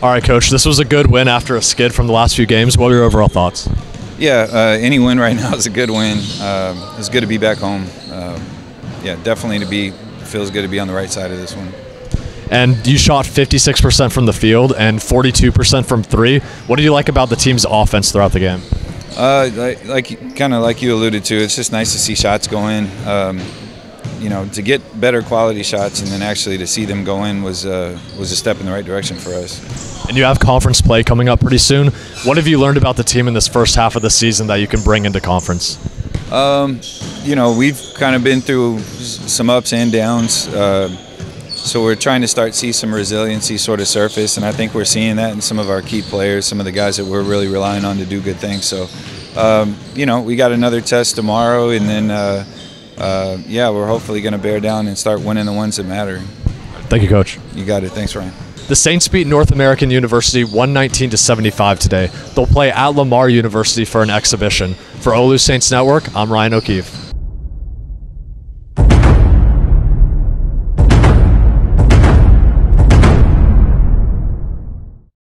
All right, coach. This was a good win after a skid from the last few games. What are your overall thoughts? Yeah, uh, any win right now is a good win. Uh, it's good to be back home. Uh, yeah, definitely to be feels good to be on the right side of this one. And you shot 56% from the field and 42% from three. What do you like about the team's offense throughout the game? Uh, like, like kind of like you alluded to, it's just nice to see shots go in. Um, you know, to get better quality shots and then actually to see them go in was uh, was a step in the right direction for us. And you have conference play coming up pretty soon. What have you learned about the team in this first half of the season that you can bring into conference? Um, you know, we've kind of been through some ups and downs. Uh, so we're trying to start see some resiliency sort of surface, and I think we're seeing that in some of our key players, some of the guys that we're really relying on to do good things. So, um, you know, we got another test tomorrow, and then uh, uh, yeah, we're hopefully going to bear down and start winning the ones that matter. Thank you, Coach. You got it. Thanks, Ryan. The Saints beat North American University 119 to 75 today. They'll play at Lamar University for an exhibition. For OLLU Saints Network, I'm Ryan O'Keefe.